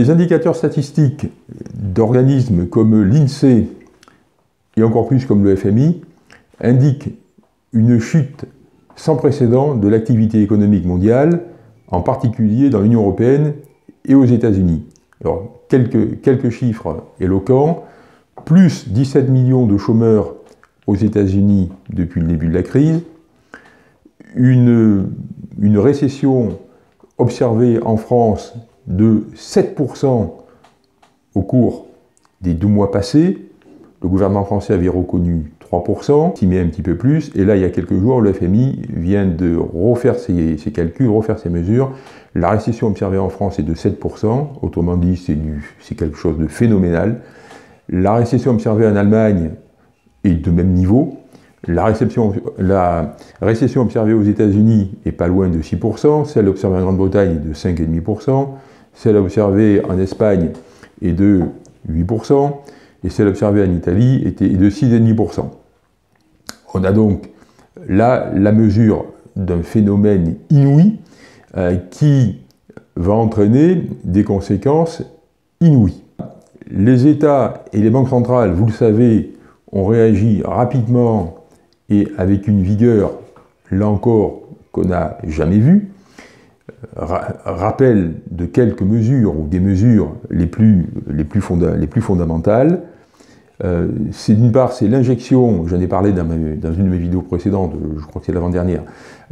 Les indicateurs statistiques d'organismes comme l'INSEE et encore plus comme le FMI indiquent une chute sans précédent de l'activité économique mondiale, en particulier dans l'Union européenne et aux États-Unis. Alors, quelques, quelques chiffres éloquents. Plus 17 millions de chômeurs aux États-Unis depuis le début de la crise, une, une récession observée en France de 7% au cours des deux mois passés. Le gouvernement français avait reconnu 3%, estimé un petit peu plus, et là, il y a quelques jours, le FMI vient de refaire ses, calculs, refaire ses mesures. La récession observée en France est de 7%, autrement dit, c'est quelque chose de phénoménal. La récession observée en Allemagne est de même niveau. La, la récession observée aux États-Unis est pas loin de 6%, celle observée en Grande-Bretagne est de 5,5%, celle observée en Espagne est de 8%, et celle observée en Italie était de 6,5%. On a donc là la mesure d'un phénomène inouï euh, qui va entraîner des conséquences inouïes. Les États et les banques centrales, vous le savez, ont réagi rapidement et avec une vigueur, là encore, qu'on n'a jamais vue. Rappel de quelques mesures ou des mesures les plus, les plus, les plus fondamentales. Euh, c'est d'une part, c'est l'injection, j'en ai parlé dans, une de mes vidéos précédentes, je crois que c'est l'avant-dernière,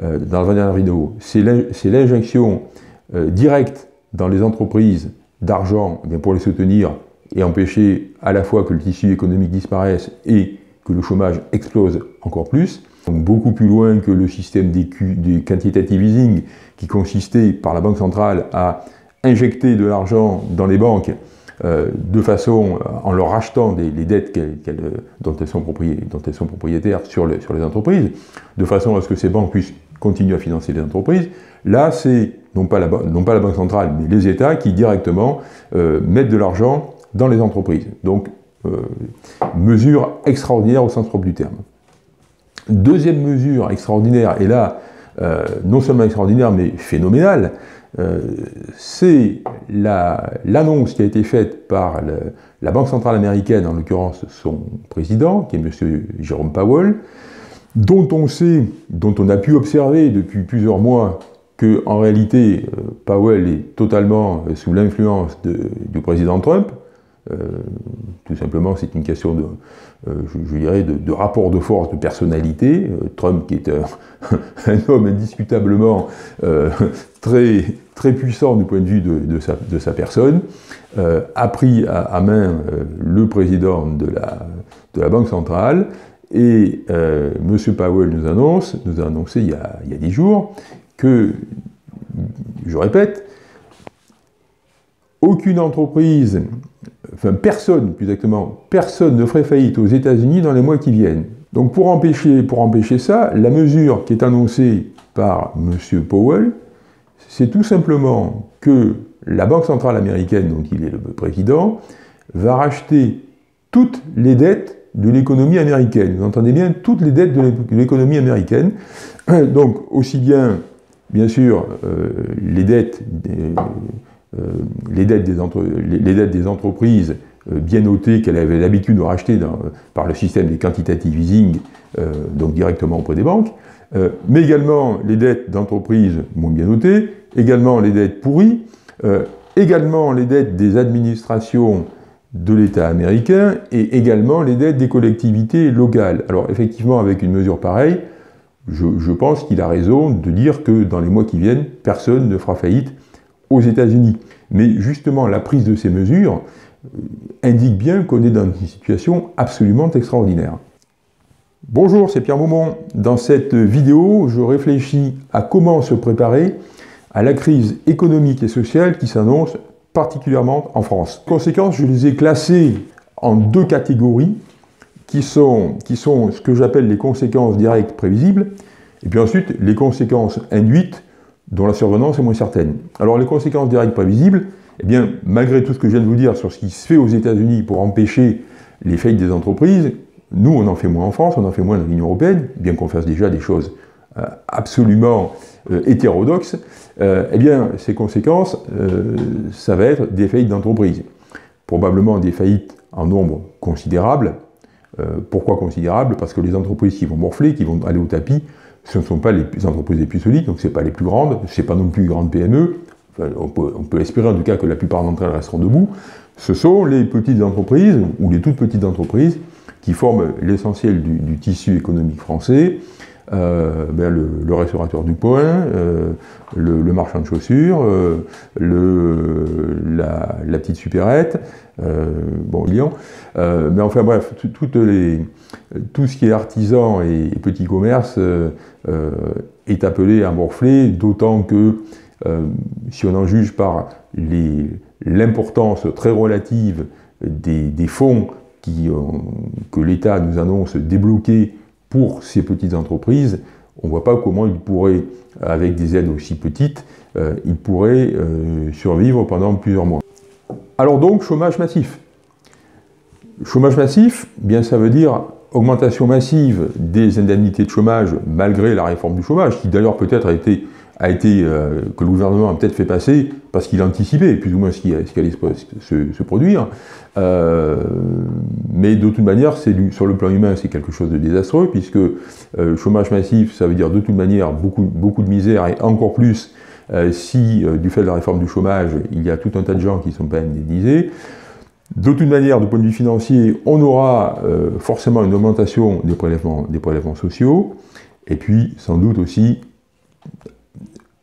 euh, dans l'avant-dernière vidéo, c'est l'injection euh, directe dans les entreprises d'argent eh pour les soutenir et empêcher à la fois que le tissu économique disparaisse et que le chômage explose encore plus. Donc beaucoup plus loin que le système des, quantitative easing qui consistait par la Banque centrale à injecter de l'argent dans les banques euh, de façon, en leur rachetant des, les dettes dont, elles sont dont, elles sont propriétaires sur, les entreprises, de façon à ce que ces banques puissent continuer à financer les entreprises. Là, c'est non, pas la, Banque centrale, mais les États qui directement euh, mettent de l'argent dans les entreprises. Donc, euh, mesure extraordinaire au sens propre du terme. Deuxième mesure extraordinaire, et là, non seulement extraordinaire, mais phénoménale, euh, c'est l'annonce qui a été faite par la Banque centrale américaine, en l'occurrence son président, qui est M. Jérôme Powell, dont on sait, dont on a pu observer depuis plusieurs mois que en réalité euh, Powell est totalement sous l'influence du président Trump, euh, tout simplement, c'est une question de, euh, rapport de force, de personnalité. Euh, Trump, qui est un, homme indiscutablement très, puissant du point de vue de, sa, personne, a pris à, main le président de la, Banque centrale et M. Powell nous a annoncé il y a, il y a 10 jours que, je répète, aucune entreprise enfin personne, plus exactement, personne ne ferait faillite aux États-Unis dans les mois qui viennent. Donc pour empêcher, ça, la mesure qui est annoncée par M. Powell, c'est tout simplement que la Banque centrale américaine, dont il est le président, va racheter toutes les dettes de l'économie américaine. Vous entendez bien, toutes les dettes de l'économie américaine. Donc aussi bien, bien sûr, euh, les dettes des, euh, les, dettes des entreprises euh, bien notées qu'elle avait l'habitude de racheter par le système des quantitative easing, euh, donc directement auprès des banques, mais également les dettes d'entreprises moins bien notées, également les dettes pourries, également les dettes des administrations de l'État américain et également les dettes des collectivités locales. Alors effectivement, avec une mesure pareille, je pense qu'il a raison de dire que dans les mois qui viennent, personne ne fera faillite aux États-Unis. Mais justement, la prise de ces mesures euh, indique bien qu'on est dans une situation absolument extraordinaire. Bonjour, c'est Pierre Maumont. Dans cette vidéo, je réfléchis à comment se préparer à la crise économique et sociale qui s'annonce particulièrement en France. conséquences, je les ai classées en deux catégories qui sont, qui sont ce que j'appelle les conséquences directes prévisibles, et puis ensuite les conséquences induites dont la survenance est moins certaine. Alors les conséquences directes prévisibles, eh bien, malgré tout ce que je viens de vous dire sur ce qui se fait aux États-Unis pour empêcher les faillites des entreprises, nous, on en fait moins en France, on en fait moins dans l'Union européenne, bien qu'on fasse déjà des choses absolument hétérodoxes, eh bien, ces conséquences, ça va être des faillites d'entreprise. Probablement des faillites en nombre considérable. pourquoi considérable? Parce que les entreprises qui vont morfler, qui vont aller au tapis, ce ne sont pas les entreprises les plus solides, donc ce pas les plus grandes, ce n'est pas non plus les grandes PME, on, peut, espérer en tout cas que la plupart d'entre elles resteront debout, ce sont les petites entreprises, ou les toutes petites entreprises, qui forment l'essentiel du, tissu économique français, euh, ben le, restaurateur du point, euh, le, marchand de chaussures, euh, la, petite supérette, bon, Lyon. mais enfin bref, toutes les, tout ce qui est artisan et, petit commerce est appelé à morfler, d'autant que si on en juge par l'importance très relative des, fonds que l'État nous annonce débloquer pour ces petites entreprises, on ne voit pas comment ils pourraient, avec des aides aussi petites, euh, ils pourraient euh, survivre pendant plusieurs mois. Alors donc, chômage massif. Chômage massif, bien ça veut dire augmentation massive des indemnités de chômage malgré la réforme du chômage, qui d'ailleurs peut-être a été a été, euh, que le gouvernement a peut-être fait passer parce qu'il anticipait plus ou moins ce qui, allait se, produire. Euh, mais de toute manière, sur le plan humain, c'est quelque chose de désastreux, puisque euh, le chômage massif, ça veut dire de toute manière beaucoup, beaucoup de misère, et encore plus si, du fait de la réforme du chômage, il y a tout un tas de gens qui ne sont pas indemnisés. De toute manière, du point de vue financier, on aura forcément une augmentation des prélèvements, des prélèvements sociaux, et puis sans doute aussi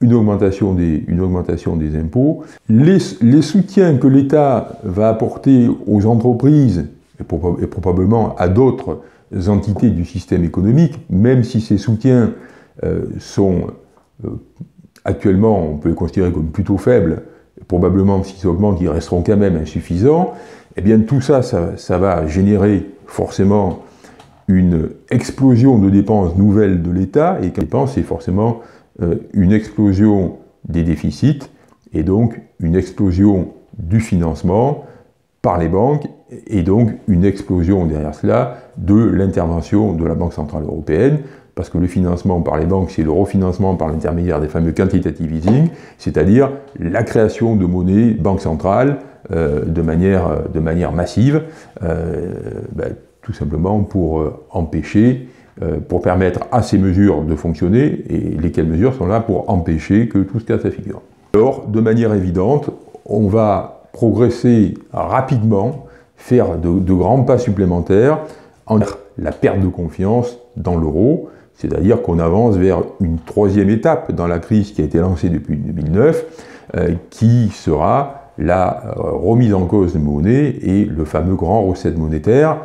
une augmentation des, une augmentation des impôts. Les, soutiens que l'État va apporter aux entreprises et, probablement à d'autres entités du système économique, même si ces soutiens euh, sont euh, actuellement, on peut les considérer comme plutôt faibles, probablement s'ils augmentent, ils resteront quand même insuffisants, eh bien tout ça, ça, ça va générer forcément une explosion de dépenses nouvelles de l'État, et dépenses, c'est forcément une explosion des déficits et donc une explosion du financement par les banques et donc une explosion derrière cela de l'intervention de la Banque Centrale Européenne, parce que le financement par les banques, c'est le refinancement par l'intermédiaire des fameux quantitative easing, c'est-à-dire la création de monnaie banque centrale euh, de, manière, de manière massive, euh, ben, tout simplement pour empêcher euh, pour permettre à ces mesures de fonctionner, et lesquelles mesures sont là pour empêcher que tout se casse à figure. Alors, de manière évidente, on va progresser rapidement, faire de, grands pas supplémentaires entre la perte de confiance dans l'euro, c'est-à-dire qu'on avance vers une troisième étape dans la crise qui a été lancée depuis 2009, euh, qui sera la euh, remise en cause des monnaies et le fameux grand recette monétaire,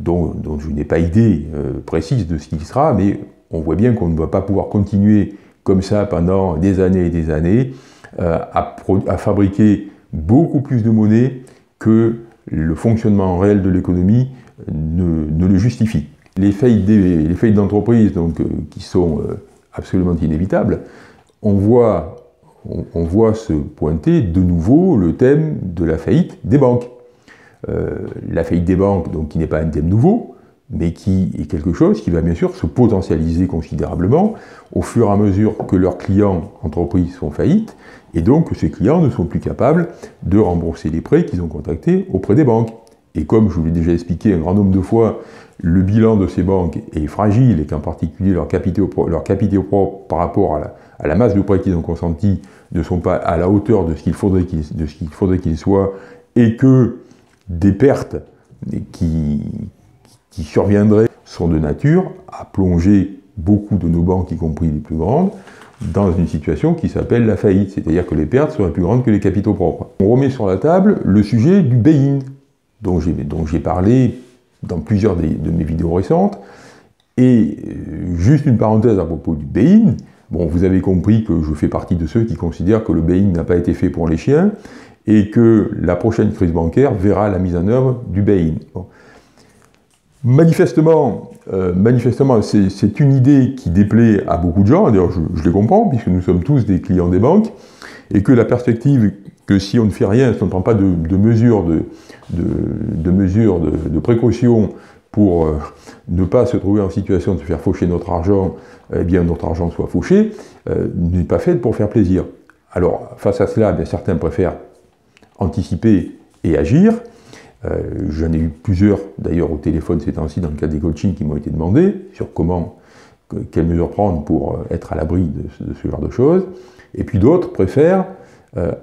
dont, je n'ai pas idée euh, précise de ce qu'il sera, mais on voit bien qu'on ne va pas pouvoir continuer comme ça pendant des années et des années euh, à, fabriquer beaucoup plus de monnaie que le fonctionnement réel de l'économie ne, le justifie. Les faillites d'entreprise donc euh, qui sont absolument inévitables, on voit se pointer de nouveau le thème de la faillite des banques. Euh, la faillite des banques, donc qui n'est pas un thème nouveau, mais qui est quelque chose qui va bien sûr se potentialiser considérablement au fur et à mesure que leurs clients entreprises font faillite, et donc que ces clients ne sont plus capables de rembourser les prêts qu'ils ont contractés auprès des banques. Et comme je vous l'ai déjà expliqué un grand nombre de fois, le bilan de ces banques est fragile et qu'en particulier leurs capitaux, propres par rapport à la, masse de prêts qu'ils ont consentis ne sont pas à la hauteur de ce qu'il faudrait qu'ils soient, et que des pertes qui, surviendraient sont de nature à plonger beaucoup de nos banques, y compris les plus grandes, dans une situation qui s'appelle la faillite, c'est-à-dire que les pertes seraient plus grandes que les capitaux propres. On remet sur la table le sujet du bail-in, dont j'ai parlé dans plusieurs de mes vidéos récentes, et euh, juste une parenthèse à propos du bail-in, bon, vous avez compris que je fais partie de ceux qui considèrent que le bail-in n'a pas été fait pour les chiens, et que la prochaine crise bancaire verra la mise en œuvre du bail-in. Manifestement, euh, manifestement c'est une idée qui déplaît à beaucoup de gens, d'ailleurs je, je, les comprends, puisque nous sommes tous des clients des banques, et que la perspective que si on ne fait rien, si on ne prend pas de, mesures, de, de, précaution pour euh, ne pas se trouver en situation de faire faucher notre argent, eh bien notre argent soit fauché, euh, n'est pas faite pour faire plaisir. Alors, face à cela, eh certains préfèrent anticiper et agir. Euh, j'en ai eu plusieurs, d'ailleurs, au téléphone ces temps-ci, dans le cadre des coachings qui m'ont été demandés, sur comment, quelles mesures prendre pour être à l'abri de, ce genre de choses. Et puis d'autres préfèrent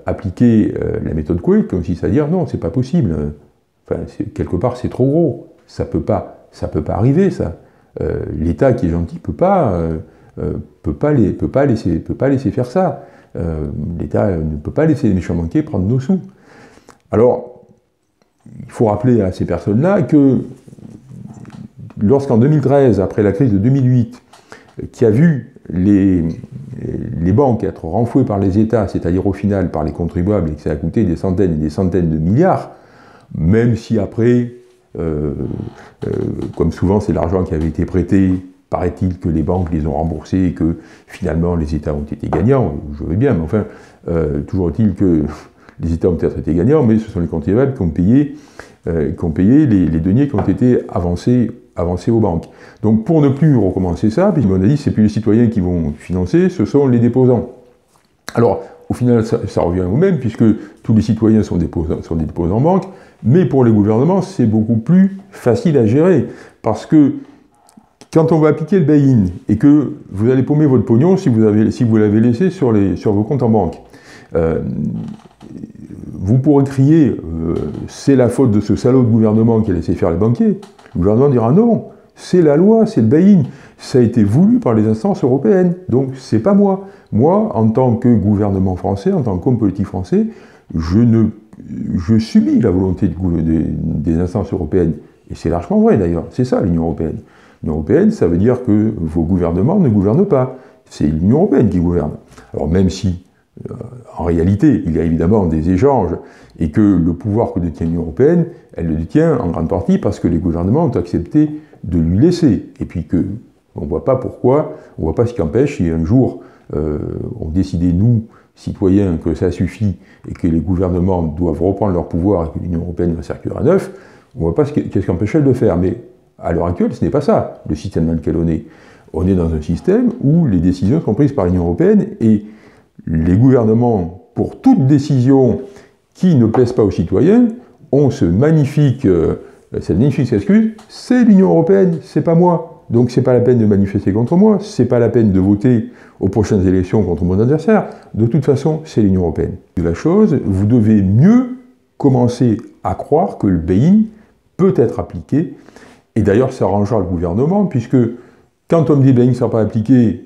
appliquer la méthode Coué, comme si à dire non, c'est pas possible. Enfin, quelque part, c'est trop gros ça peut pas, ça peut pas arriver, ça. Euh, L'État qui est gentil peut pas, euh, euh, peut pas, les, peut pas laisser, peut pas laisser faire ça. L'État ne peut pas laisser les méchants banquiers prendre nos sous. Alors, il faut rappeler à ces personnes-là que lorsqu'en 2013, après la crise de 2008, qui a vu les, banques être renflouées par les États, c'est-à-dire au final par les contribuables, et que ça a coûté des centaines et des centaines de milliards, même si après, euh, euh, comme souvent, c'est l'argent qui avait été prêté. Paraît-il que les banques les ont remboursés et que finalement les États ont été gagnants. Je veux bien, mais enfin, euh, toujours est-il que les États ont peut-être été gagnants, mais ce sont les contribuables qui ont payé, qui ont payé les, deniers qui ont été avancés, avancés aux banques. Donc pour ne plus recommencer ça, puisque on a dit c'est plus les citoyens qui vont financer, ce sont les déposants. Alors, au final, ça, revient au même, puisque tous les citoyens sont, déposants, sont des déposants en banque, mais pour les gouvernements, c'est beaucoup plus facile à gérer. Parce que quand on va appliquer le buy-in et que vous allez paumer votre pognon si vous, avez, si l'avez laissé sur, les, sur vos comptes en banque, euh, vous pourrez crier euh, c'est la faute de ce salaud de gouvernement qui a laissé faire les banquiers. Le gouvernement dira non, c'est la loi, c'est le buy-in. Ça a été voulu par les instances européennes, donc c'est pas moi. Moi, en tant que gouvernement français, en tant qu'homme politique français, je ne subis la volonté des instances européennes. Et c'est largement vrai d'ailleurs, c'est ça l'Union européenne. L'Union européenne, ça veut dire que vos gouvernements ne gouvernent pas. C'est l'Union européenne qui gouverne. Alors même si, en réalité, il y a évidemment des échanges et que le pouvoir que détient l'Union européenne, elle le détient en grande partie parce que les gouvernements ont accepté de lui laisser. Et puis que on ne voit pas pourquoi, on ne voit pas ce qui empêche si un jour euh, on décidait, nous, citoyens que ça suffit et que les gouvernements doivent reprendre leur pouvoir et que l'Union européenne va circuler à neuf, on ne voit pas ce qui empêchait de le faire. Mais à l'heure actuelle, ce n'est pas ça, le système dans lequel on est. On est dans un système où les décisions sont prises par l'Union européenne et les gouvernements, pour toute décision qui ne plaise pas aux citoyens, ont ce magnifique, euh, cette magnifique excuse, c'est l'Union européenne, c'est pas moi. Donc c'est pas la peine de manifester contre moi, c'est pas la peine de voter aux prochaines élections contre mon adversaire. De toute façon, c'est l'Union européenne. De la chose, vous devez mieux commencer à croire que le bail peut être appliqué. Et d'ailleurs, ça arrangera le gouvernement, puisque quand on me dit bail ne sera pas appliqué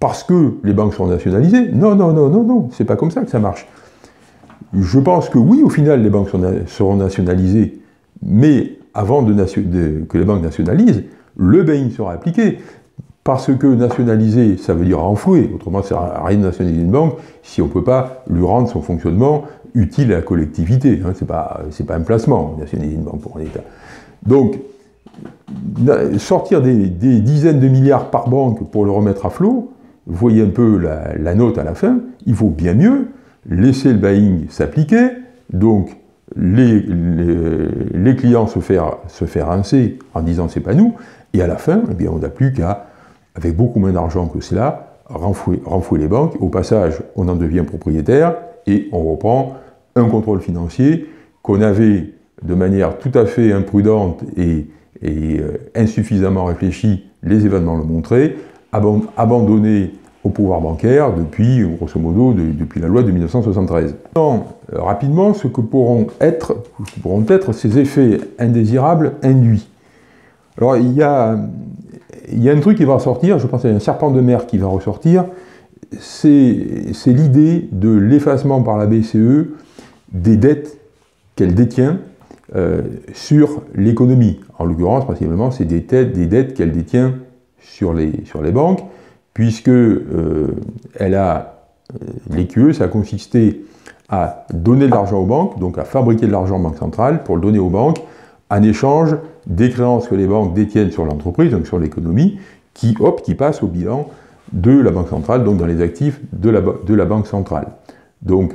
parce que les banques sont nationalisées, non, non, non, non, non, c'est pas comme ça que ça marche. Je pense que oui, au final, les banques seront nationalisées, mais avant que les banques nationalisent, le bain sera appliqué. Parce que nationaliser, ça veut dire enfouer. Autrement, ça ne sert à rien de nationaliser une banque si on ne peut pas lui rendre son fonctionnement utile à la collectivité. Hein. Ce n'est pas, pas, un placement, nationaliser une banque pour un État. Donc, sortir des, dizaines de milliards par banque pour le remettre à flot, voyez un peu la, note à la fin, il vaut bien mieux laisser le buying s'appliquer, donc les, les, clients se faire, se faire rincer en disant c'est pas nous, et à la fin, eh bien, on n'a plus qu'à, avec beaucoup moins d'argent que cela, renfouer, renfouer, les banques. Au passage, on en devient propriétaire et on reprend un contrôle financier qu'on avait de manière tout à fait imprudente et, euh, insuffisamment réfléchie, les événements le montraient, abandonné au pouvoir bancaire depuis, grosso modo, depuis la loi de 1973. Euh, rapidement, ce que pourront être, pourront être ces effets indésirables induits. Alors, il y a, il y a un truc qui va ressortir, je pense qu'il y a un serpent de mer qui va ressortir, c'est l'idée de l'effacement par la BCE des dettes qu'elle détient euh, sur l'économie. En l'occurrence, principalement, c'est des, des, dettes qu'elle détient sur les, sur les banques, puisque euh, elle a euh, l'EQE, ça a consisté à donner de l'argent aux banques, donc à fabriquer de l'argent en banque centrale pour le donner aux banques, en échange des créances que les banques détiennent sur l'entreprise, donc sur l'économie, qui, hop, qui passent au bilan de la Banque centrale, donc dans les actifs de la, Banque centrale. Donc,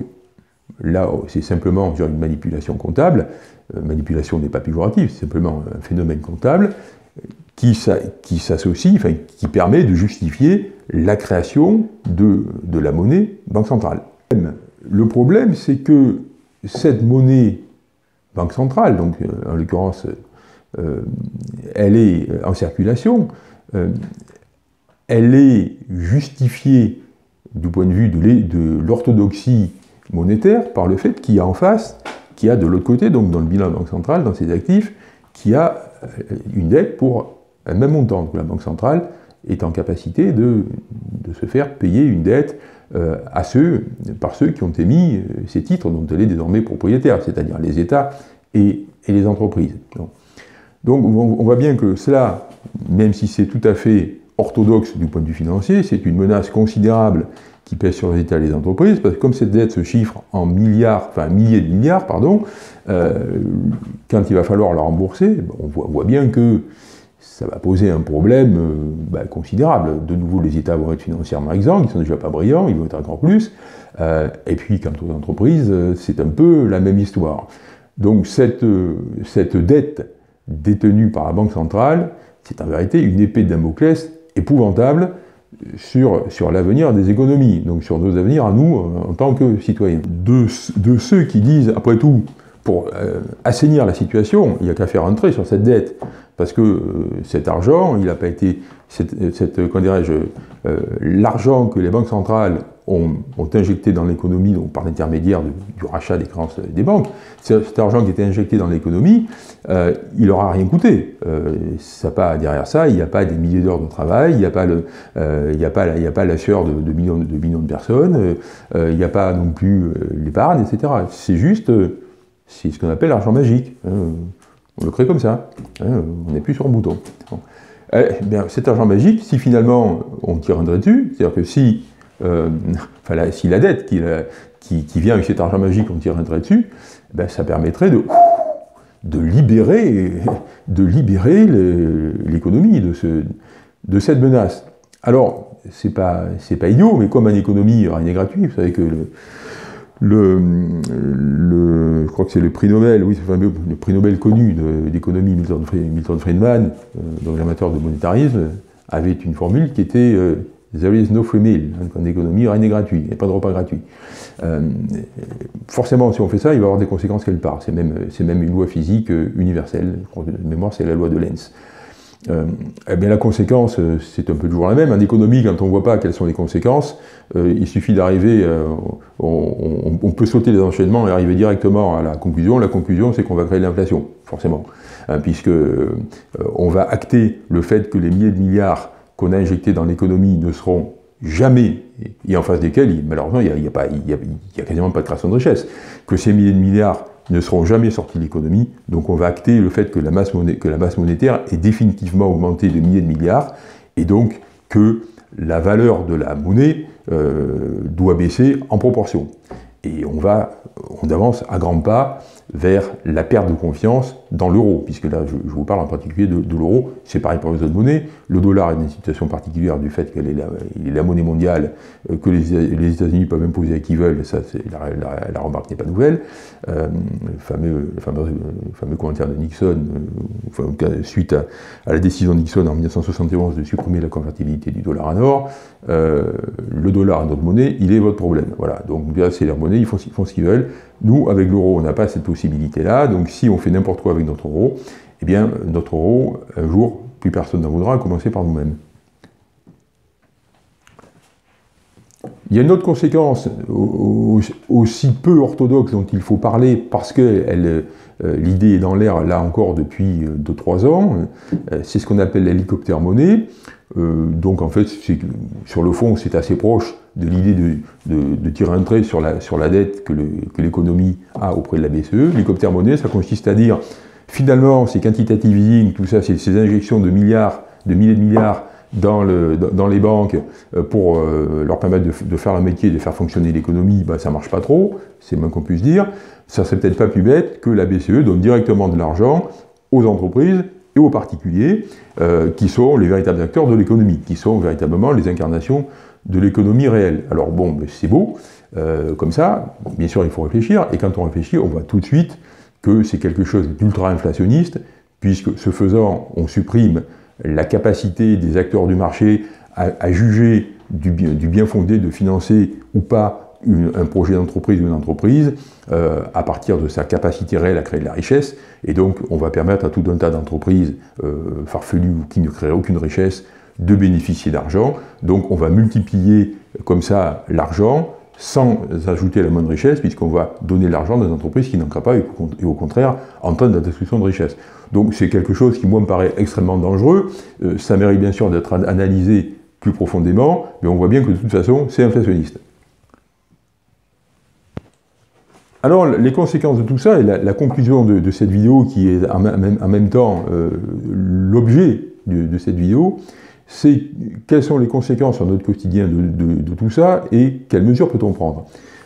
là, c'est simplement une manipulation comptable. manipulation n'est pas péjorative, c'est simplement un phénomène comptable qui, s'associe, qui permet de justifier la création de, la monnaie banque centrale. Le problème, c'est que cette monnaie banque centrale, donc euh, en l'occurrence, euh, elle est en circulation, euh, elle est justifiée du point de vue de l'orthodoxie monétaire par le fait qu'il y a en face, qu'il y a de l'autre côté, donc dans le bilan Banque centrale, dans ses actifs, qu'il y a une dette pour même montant. que la Banque centrale est en capacité de, se faire payer une dette euh, à ceux, par ceux qui ont émis euh, ces titres dont elle est désormais propriétaire, c'est-à-dire les États et, les entreprises. Donc, on, voit bien que cela, même si c'est tout à fait orthodoxe du point de vue financier, c'est une menace considérable qui pèse sur les États et les entreprises, parce que comme cette dette se chiffre en milliards, enfin milliers de milliards, pardon, euh, quand il va falloir la rembourser, on voit bien que ça va poser un problème euh, bah, considérable. De nouveau, les États vont être financièrement exempts, ils sont déjà pas brillants, ils vont être encore plus. Euh, et puis, quant aux entreprises, euh, c'est un peu la même histoire. Donc, cette, dette détenue par la Banque centrale, c'est en vérité une épée de Damoclès épouvantable sur, l'avenir des économies, donc sur nos avenirs à nous en tant que citoyens. De ceux qui disent, après tout, pour assainir la situation, il n'y a qu'à faire entrer sur cette dette parce que euh, cet argent, il n'a pas été, cette, euh, l'argent que les banques centrales ont, injecté dans l'économie, donc par l'intermédiaire du rachat des créances des banques, cet argent qui était injecté dans l'économie, euh, il n'aura rien coûté. ça pas, derrière ça, il n'y a pas des milliers d'heures de travail, il n'y a pas le, il n'y a pas, il y a pas la sueur de, de, millions, de millions de personnes, il n'y a pas non plus l'épargne, etc. C'est juste, c'est ce qu'on appelle l'argent magique. Hein. On le crée comme ça. Hein, on n'est plus sur un bouton. Eh, bien, cet argent magique, si finalement on tirerait dessus, c'est-à-dire que si, euh, la, si la dette qui, vient avec cet argent magique, on tirerait dessus, ben, ça permettrait de, libérer, l'économie de, ce, de cette menace. Alors, c'est pas, pas idiot, mais comme en économie, rien n'est gratuit. Vous savez que le, le, le, je crois que c'est le prix Nobel, oui, c'est le prix Nobel connu d'économie Milton, Friedman, euh, donc l'amateur de monétarisme, avait une formule qui était euh, There is no free meal. en économie, rien n'est gratuit, il n'y a pas de repas gratuit. Euh, forcément, si on fait ça, il va y avoir des conséquences quelque part. C'est même, même une loi physique universelle. Je crois que de mémoire, c'est la loi de Lenz. Euh, eh bien, la conséquence, euh, c'est un peu toujours la même. En économie, quand on ne voit pas quelles sont les conséquences, euh, il suffit d'arriver, on, peut sauter les enchaînements et arriver directement à la conclusion. La conclusion, c'est qu'on va créer de l'inflation, forcément, hein, puisque on va acter le fait que les milliers de milliards qu'on a injectés dans l'économie ne seront jamais, et en face desquels, malheureusement, il n'y a, a, quasiment pas de création de richesse, que ces milliers de milliards ne seront jamais sortis de l'économie. Donc on va acter le fait que la, masse monétaire est définitivement augmentée de milliers de milliards, et donc que la valeur de la monnaie euh, doit baisser en proportion. Et on va, on avance à grands pas vers la perte de confiance dans l'euro, puisque là, je, vous parle en particulier de, l'euro, c'est pareil pour les autres monnaies. Le dollar est une situation particulière du fait qu'elle est, la, monnaie mondiale, euh, que les, États-Unis peuvent imposer à qui veulent, ça, la, remarque n'est pas nouvelle. Euh, le, fameux, commentaire de Nixon, euh, suite à, la décision de Nixon en 1971 de supprimer la convertibilité du dollar en or, le dollar est notre monnaie, il est votre problème. Voilà, donc c'est leur monnaie, ils font ce qu'ils veulent. Nous, avec l'euro, on n'a pas cette possibilité-là, donc si on fait n'importe quoi avec notre euro, eh bien, notre euro, un jour, plus personne n'en voudra, à commencer par nous-mêmes. Il y a une autre conséquence aussi peu orthodoxe dont il faut parler parce que euh, l'idée est dans l'air là encore depuis 2-3 ans, euh, c'est ce qu'on appelle l'hélicoptère-monnaie. Euh, donc en fait, sur le fond, c'est assez proche de l'idée de, tirer un trait sur la, dette que l'économie a auprès de la BCE. L'hélicoptère-monnaie, ça consiste à dire Finalement, ces quantitative easing, tout ça, ces injections de milliards, de milliers de milliards dans, le, dans les banques euh, pour euh, leur permettre de, faire un métier, de faire fonctionner l'économie, bah, ça marche pas trop, c'est moins qu'on puisse dire. Ça serait peut-être pas plus bête que la BCE donne directement de l'argent aux entreprises et aux particuliers, euh, qui sont les véritables acteurs de l'économie, qui sont véritablement les incarnations de l'économie réelle. Alors bon, c'est beau, comme ça, bien sûr, il faut réfléchir, et quand on réfléchit, on voit tout de suite que c'est quelque chose d'ultra-inflationniste, puisque ce faisant, on supprime la capacité des acteurs du marché à, juger du bien, fondé de financer ou pas un projet d'entreprise ou une entreprise euh, à partir de sa capacité réelle à créer de la richesse. Et donc, on va permettre à tout un tas d'entreprises euh, farfelues ou qui ne créeraient aucune richesse de bénéficier d'argent. Donc, on va multiplier comme ça l'argent sans ajouter la moindre richesse, puisqu'on va donner l'argent à des entreprises qui n'en créent pas et, au contraire entraînent la destruction de richesse. Donc c'est quelque chose qui, moi, me paraît extrêmement dangereux. Euh, ça mérite bien sûr d'être analysé plus profondément, mais on voit bien que de toute façon, c'est inflationniste. Alors, les conséquences de tout ça, et la, conclusion de, cette vidéo, qui est en même, temps euh, l'objet de, cette vidéo, c'est quelles sont les conséquences sur notre quotidien de, tout ça et quelles mesures peut-on prendre.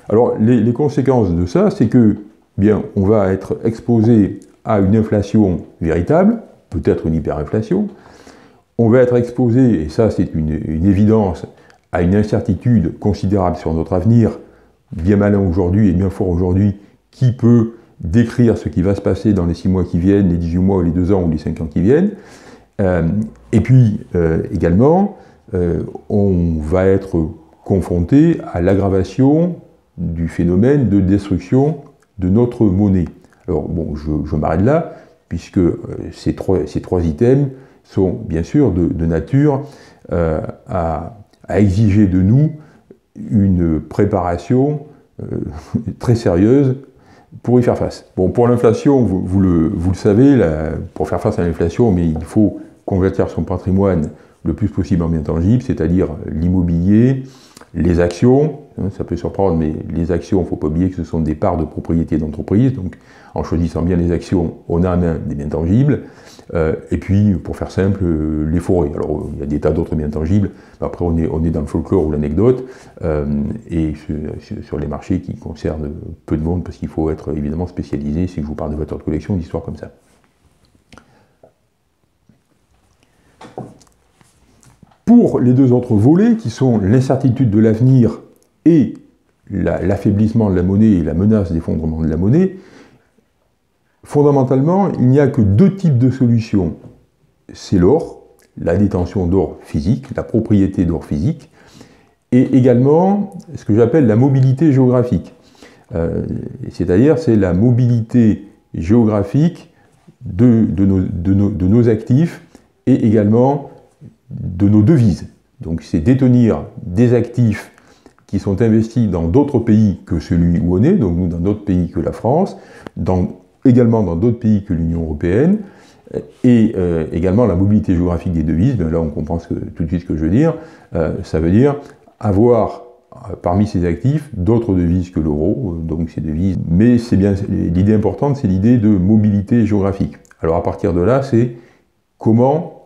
Alors, les, conséquences de ça, c'est que, bien, on va être exposé à une inflation véritable, peut-être une hyperinflation. On va être exposé, et ça c'est une, évidence, à une incertitude considérable sur notre avenir, bien malin aujourd'hui et bien fort aujourd'hui, qui peut décrire ce qui va se passer dans les 6 mois qui viennent, les 18 mois ou les 2 ans ou les 5 ans qui viennent? Euh, et puis euh, également, euh, on va être confronté à l'aggravation du phénomène de destruction de notre monnaie. Alors bon, je, m'arrête là, puisque ces trois, ces, trois, items sont bien sûr de, nature à, exiger de nous une préparation très sérieuse pour y faire face. Bon, pour l'inflation, vous, le, vous, le, savez, pour faire face à l'inflation, mais il faut convertir son patrimoine le plus possible en bien tangible, c'est-à-dire l'immobilier, les actions, hein, ça peut surprendre, mais les actions, il ne faut pas oublier que ce sont des parts de propriété d'entreprise, donc en choisissant bien les actions, on a en main des biens tangibles, euh, et puis, pour faire simple, euh, les forêts. Alors, il y a des tas d'autres biens tangibles, après on est, dans le folklore ou l'anecdote, euh, et sur, les marchés qui concernent peu de monde, parce qu'il faut être évidemment spécialisé, si je vous parle de voitures de collection, d'histoires comme ça. Pour les deux autres volets, qui sont l'incertitude de l'avenir et l'affaiblissement de la monnaie et la menace d'effondrement de la monnaie, Fondamentalement, il n'y a que deux types de solutions. C'est l'or, la détention d'or physique, la propriété d'or physique, et également ce que j'appelle la mobilité géographique. Euh, c'est-à-dire, c'est la mobilité géographique de, de, nos, actifs et également de nos devises. Donc, c'est détenir des actifs qui sont investis dans d'autres pays que celui où on est, donc nous dans d'autres pays que la France, dans également dans d'autres pays que l'Union européenne, et euh, également la mobilité géographique des devises, là on comprend tout de suite ce que je veux dire, euh, ça veut dire avoir euh, parmi ces actifs d'autres devises que l'euro, donc ces devises, mais c'est bien l'idée importante, c'est l'idée de mobilité géographique. Alors à partir de là, c'est comment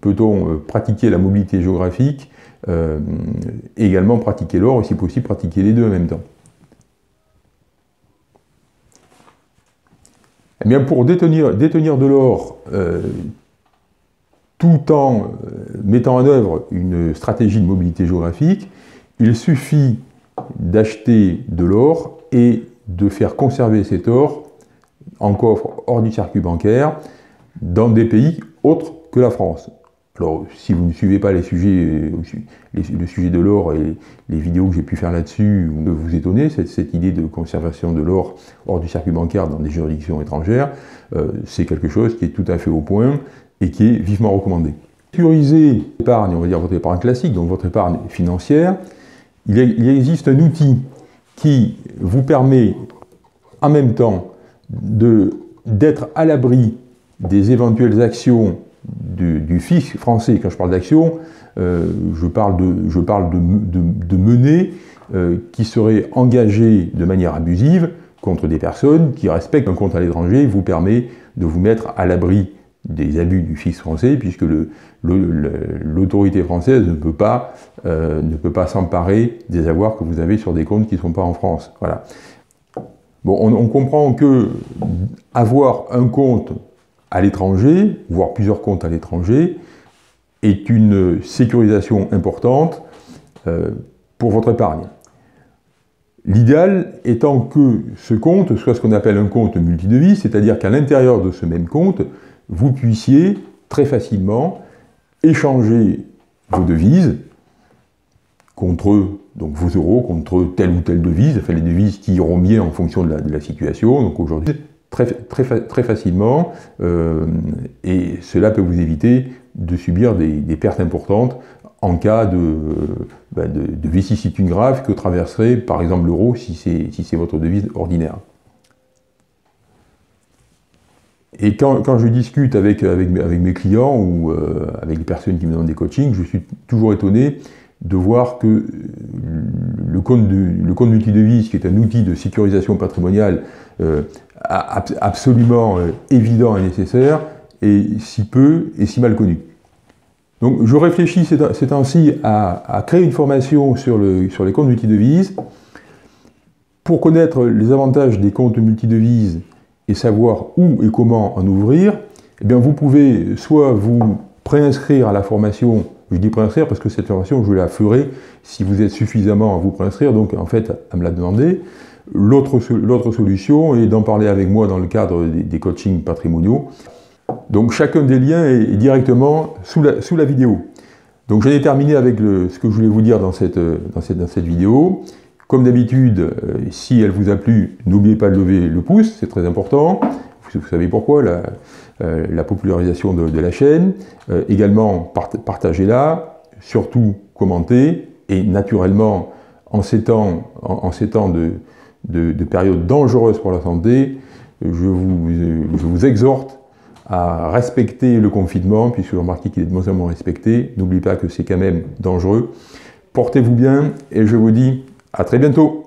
peut-on pratiquer la mobilité géographique, et également pratiquer l'or, et si possible pratiquer les deux en même temps? Eh bien, pour détenir, de l'or euh, tout en euh, mettant en œuvre une stratégie de mobilité géographique, il suffit d'acheter de l'or et de faire conserver cet or en coffre hors du circuit bancaire dans des pays autres que la France. Alors, si vous ne suivez pas les sujets, le sujet de l'or et les vidéos que j'ai pu faire là-dessus, vous vous étonnez, cette, idée de conservation de l'or hors du circuit bancaire dans des juridictions étrangères, euh, c'est quelque chose qui est tout à fait au point et qui est vivement recommandé. Sécuriser l'épargne, on va dire votre épargne classique, donc votre épargne financière, il existe un outil qui vous permet en même temps d'être à l'abri des éventuelles actions du, fisc français, quand je parle d'action, euh, je parle de, je menées euh, qui seraient engagées de manière abusive contre des personnes qui respectent un compte à l'étranger, vous permet de vous mettre à l'abri des abus du fisc français, puisque l'autorité française ne peut pas, euh, ne peut pas s'emparer des avoirs que vous avez sur des comptes qui ne sont pas en France. On, on comprend que avoir un compte à l'étranger, voire plusieurs comptes à l'étranger, est une sécurisation importante euh, pour votre épargne. L'idéal étant que ce compte soit ce qu'on appelle un compte multidevise, c'est-à-dire qu'à l'intérieur de ce même compte, vous puissiez très facilement échanger vos devises contre donc vos euros, contre telle ou telle devise, enfin les devises qui iront bien en fonction de la, situation. Très, très, très facilement, euh, et cela peut vous éviter de subir des, pertes importantes en cas de, ben de, de, vicissitude grave que traverserait par exemple l'euro si c'est si votre devise ordinaire. Et quand, quand, je discute avec, avec, avec mes clients ou euh, avec les personnes qui me donnent des coachings, je suis toujours étonné de voir que le compte, de, le compte qui est un outil de sécurisation patrimoniale absolument euh, évident et nécessaire, est si peu et si mal connu. Donc je réfléchis ces temps-ci à, à, créer une formation sur, le, sur les comptes multidevises pour connaître les avantages des comptes multidevises et savoir où et comment en ouvrir. Eh bien, vous pouvez soit vous préinscrire à la formation je dis préinscrire parce que cette formation, je la ferai si vous êtes suffisamment à vous préinscrire, donc en fait à me la demander. L'autre solution est d'en parler avec moi dans le cadre des, coachings patrimoniaux. Donc chacun des liens est, directement sous la, sous la, vidéo. Donc j'en ai terminé avec ce que je voulais vous dire dans cette, dans cette, dans cette vidéo. Comme d'habitude, euh, si elle vous a plu, n'oubliez pas de lever le pouce, c'est très important. Vous, savez pourquoi, la, euh, la popularisation de, la chaîne. Euh, également, partagez-la, surtout commentez, et naturellement, en ces temps, en, ces temps de, de, période dangereuse pour la santé, je vous, je vous exhorte à respecter le confinement, puisque vous remarquez qu'il est de moins en moins respecté. N'oubliez pas que c'est quand même dangereux. Portez-vous bien et je vous dis à très bientôt.